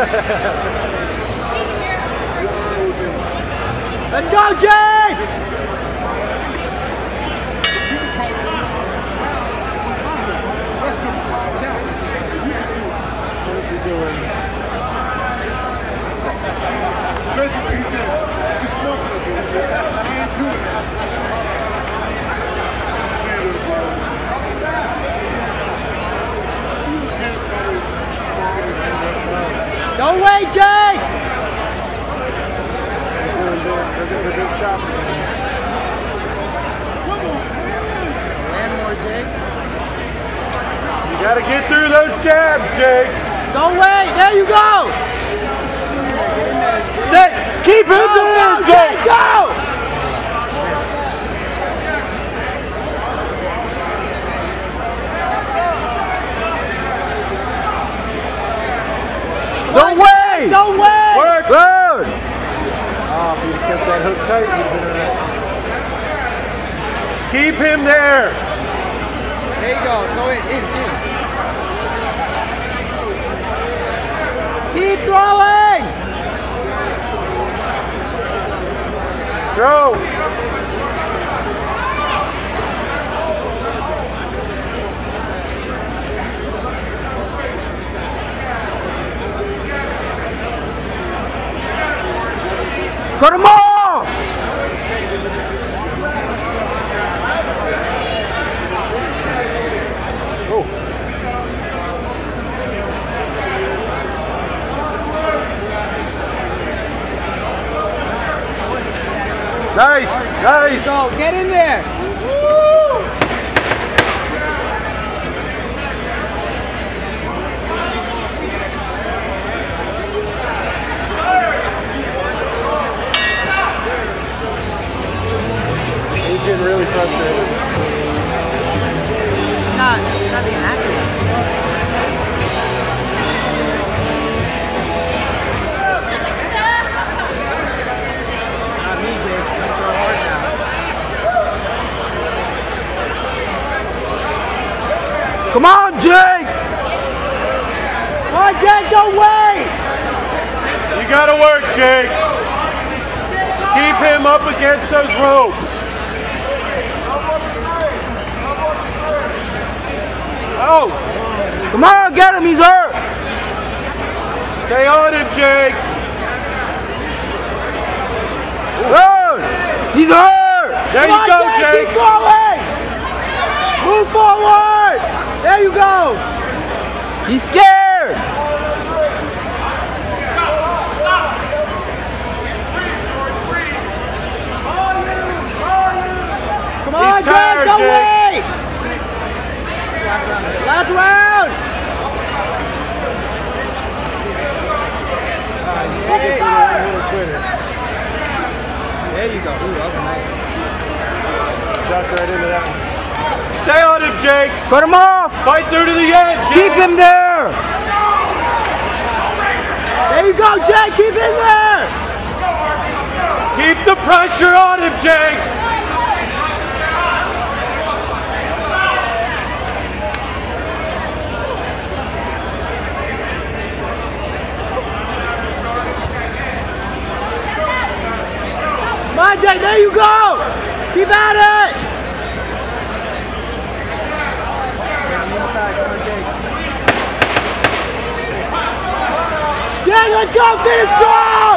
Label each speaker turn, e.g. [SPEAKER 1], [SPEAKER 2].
[SPEAKER 1] Let's go, Jake!
[SPEAKER 2] Basically, he said, if you smoking up this shit, I ain't doing it. See it, bro. See you again, bro.
[SPEAKER 1] Don't wait, Jake!
[SPEAKER 2] Come on, man.
[SPEAKER 1] Land more, Jake.
[SPEAKER 3] You gotta get through those jabs, Jake.
[SPEAKER 1] Don't wait. There you go.
[SPEAKER 3] Stay. Keep him
[SPEAKER 1] Go,
[SPEAKER 3] there,
[SPEAKER 1] go,
[SPEAKER 3] Jake.
[SPEAKER 1] Jake, go!
[SPEAKER 3] Don't wait.
[SPEAKER 1] Don't wait!
[SPEAKER 3] Work.
[SPEAKER 1] Good!
[SPEAKER 3] Oh, if you kept that hook tight, you'd been in it. Keep him there.
[SPEAKER 1] There you go. Go in, in, in. Keep throwing!
[SPEAKER 3] Throw.
[SPEAKER 1] Put him off!
[SPEAKER 3] Nice. Nice.
[SPEAKER 1] Go, get in there!
[SPEAKER 3] He's getting really frustrated.
[SPEAKER 1] Not, not being active. Come on, Jake! Come on, Jake, don't wait!
[SPEAKER 3] You gotta work, Jake. Keep him up against those ropes. Oh,
[SPEAKER 1] Come on, get him, he's hurt!
[SPEAKER 3] stay on him, Jake.
[SPEAKER 1] Good! He's hurt!
[SPEAKER 3] There
[SPEAKER 1] Come
[SPEAKER 3] you
[SPEAKER 1] on,
[SPEAKER 3] go,
[SPEAKER 1] Jake,
[SPEAKER 3] Jake.
[SPEAKER 1] Keep going! Move forward! There you go! He's scared! Come on,
[SPEAKER 3] He's
[SPEAKER 1] Jake,
[SPEAKER 3] tired,
[SPEAKER 1] don't
[SPEAKER 3] Jake.
[SPEAKER 1] wait! Last round! There you go. Ooh, that was nice.
[SPEAKER 3] Ducked right into that one. Stay on him, Jake.
[SPEAKER 1] Cut him off!
[SPEAKER 3] Fight through to the end, Jake.
[SPEAKER 1] Keep him there! There you go, Jake! Keep in there!
[SPEAKER 3] Keep the pressure on him, Jake.
[SPEAKER 1] Come there you go! Keep at it! Jake, let's go! Finish strong!